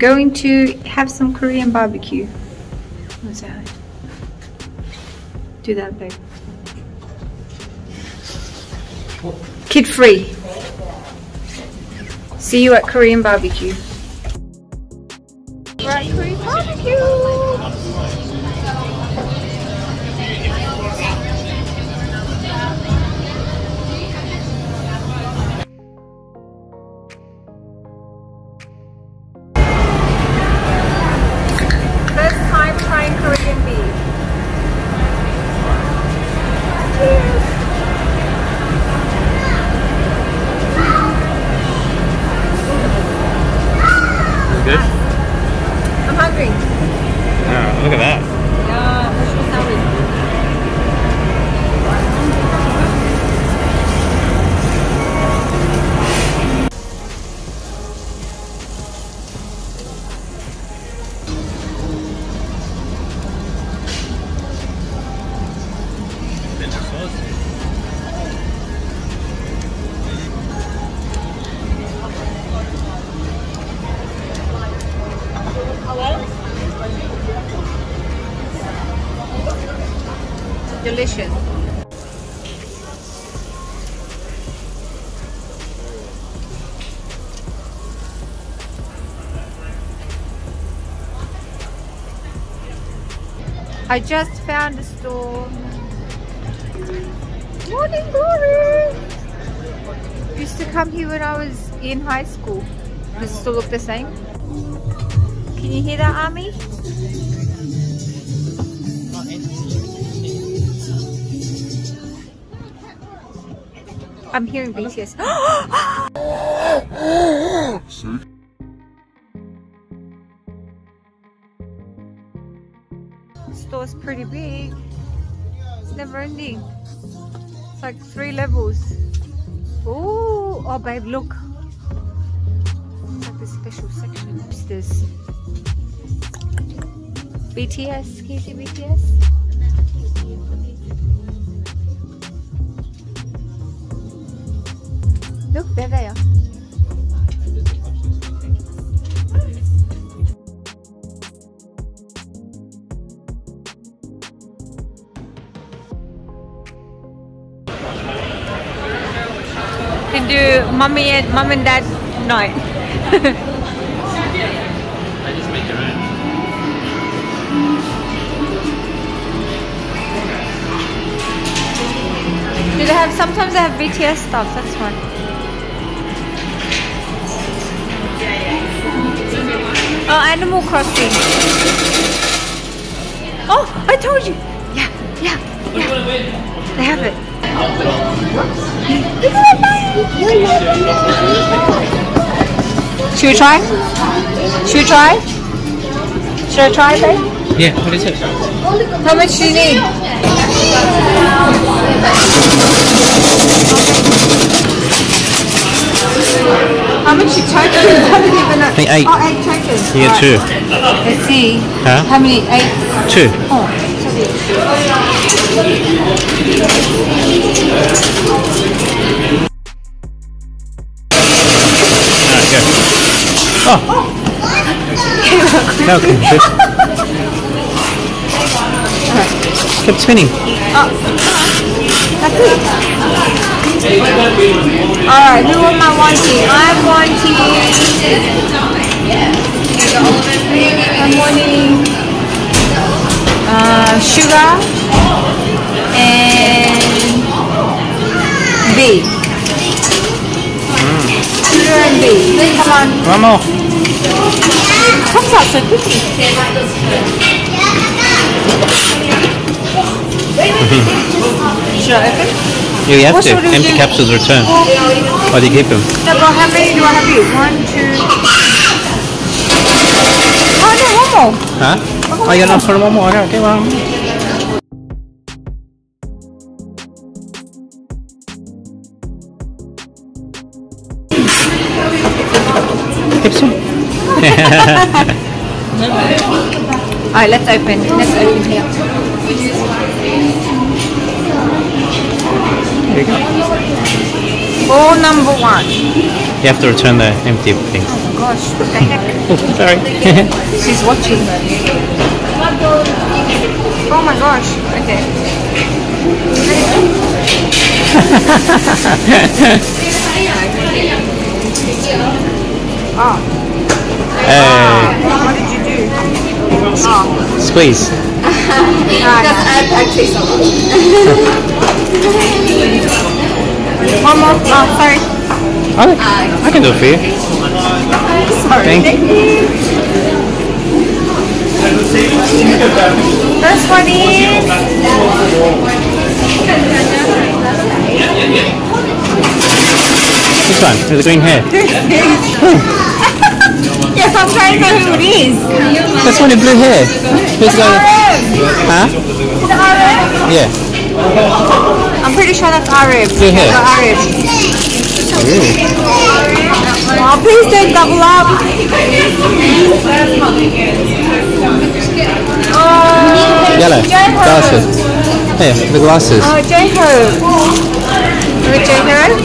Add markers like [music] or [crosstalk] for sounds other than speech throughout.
going to have some Korean barbecue. What's that? Do that, babe. Kid free. See you at Korean barbecue. We're at Korean barbecue. Delicious. I just found a store. Morning glory! Used to come here when I was in high school. Does it still look the same? Can you hear that, Army? I'm hearing BTS. [gasps] Store's pretty big. It's never ending. It's like three levels. Ooh, oh babe, look. It's like this special section. What's this? BTS. Can you see BTS? Look, there they're there. Can do mommy and mom and dad night. I just make your own. Do they have? Sometimes they have BTS stuff. That's fine. Oh, Animal Crossing. Oh, I told you. Yeah, yeah, yeah. They have it. Should we try? Should we try? Should I try, babe? Yeah, what is it? How much do you need? How much you charge? How many bananas? think eight. Oh, eight You get two. Let's see. Huh? How many? Eight. Two. Oh, sorry. Alright, [laughs] go. Oh! Okay, good. Kept spinning. That's it. Alright, who am I wanting? I'm wanting. I'm wanting uh, Suga and V. Suga and V. Come on. One more. Comes out so quickly. Should I open? Yeah, you have What to. Empty do? capsules return. Why do you keep them? No, but how many do I have here? One, two. Oh no, one more. Huh? Oh, you got enough for one more? Okay, okay, well. Keep some. Alright, let's open. Let's open here. Here you go. Ball number one. You have to return the empty thing. Oh gosh, what the heck? [laughs] Sorry. [laughs] She's watching. Oh my gosh. Okay. oh, [laughs] hey, ah. what did you do? Oh, squeeze. [laughs] one more. Oh, sorry. I, uh, I can do it for you. Sorry. Thank you. First one is This one with the green hair. [laughs] [laughs] yes. I'm trying to know who it is. That's one with blue hair. Who's got? RM. Huh? Is it RM? Yeah. I'm pretty sure that's RM. Blue hair. The RM. Ooh. Oh, please don't double up. Oh, Yellow. Glasses. Here, the glasses. Oh, J-Hope. Look at J-Hope.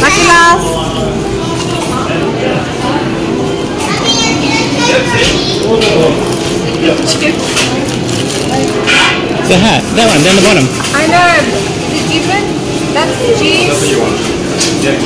Lucky Last. The hat. That one, down the bottom. I know. Is it different? That's cheese.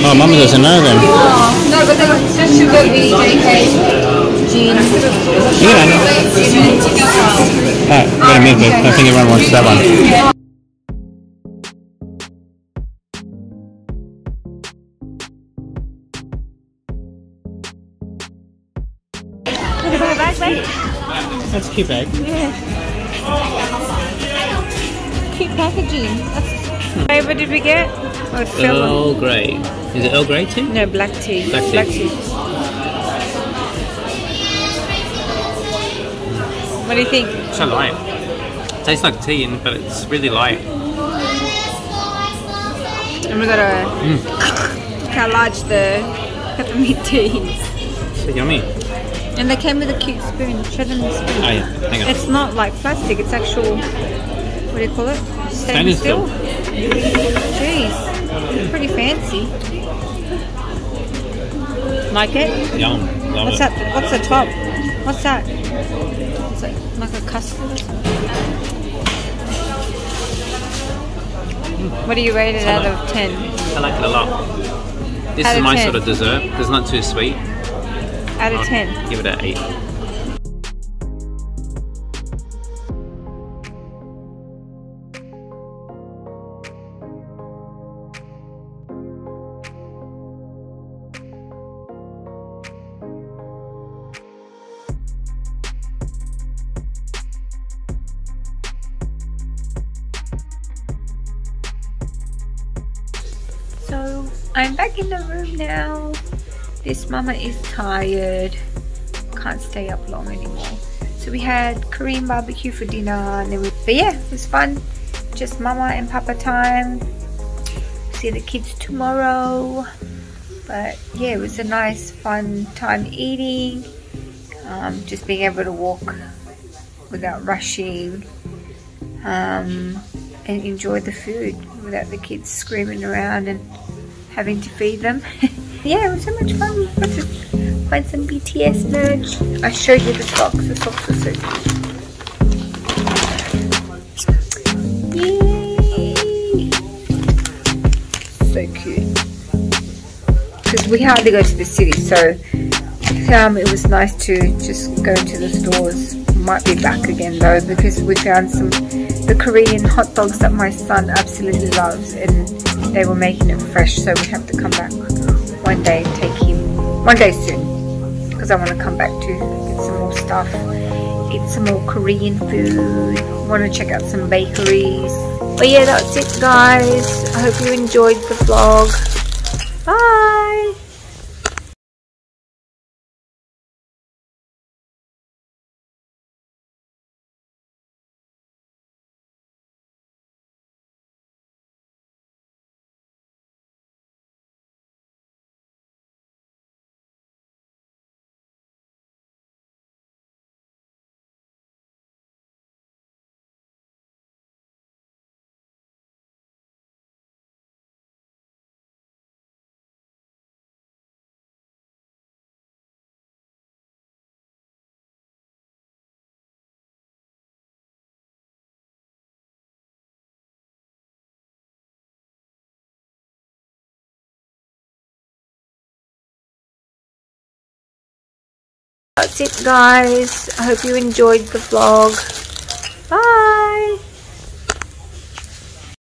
Oh, Mama doesn't know then. Oh, no, but then it's just Suga V, JK. Jin. You know. Alright, we're gonna move it. I think everyone wants that one. At my bag, babe. That's a cute bag. Cute packaging. That's... Babe, what did we get? Oh, it's. Earl Grey. Is it Earl Grey too? No, black tea. Black tea. What do you think? So light. Tastes like tea, but it's really light. And we got a Mm. look [laughs] how large the peppermint tea is. So yummy. And they came with a cute spoon. Them spoon. Oh yeah, hang on. It's not like plastic, it's actual, what do you call it? Stainless steel. Jeez, pretty fancy. Like it? Yum. Love What's it. that? What's the top? What's that? Is it like a custard or something? What do you rate it out of 10? I like it a lot. This Out is my 10. sort of dessert. It's not too sweet. Out of 10. Give it an eight. So I'm back in the room now. This mama is tired. Can't stay up long anymore. So we had Korean barbecue for dinner and then we, but yeah, it was fun. Just mama and papa time. See the kids tomorrow. But yeah, it was a nice fun time eating. Um, just being able to walk without rushing. Um, and enjoy the food without the kids screaming around and having to feed them. [laughs] yeah, it was so much fun. Got to find some BTS merch. I showed you the socks. The socks are so cute. Yay! So cute. Because we hardly go to the city, so um, it was nice to just go to the stores. Might be back again though because we found some the Korean hot dogs that my son absolutely loves and they were making it fresh so we have to come back one day take him one day soon because I want to come back to get some more stuff eat some more Korean food want to check out some bakeries. But yeah that's it guys. I hope you enjoyed the vlog. Bye That's it guys. I hope you enjoyed the vlog. Bye.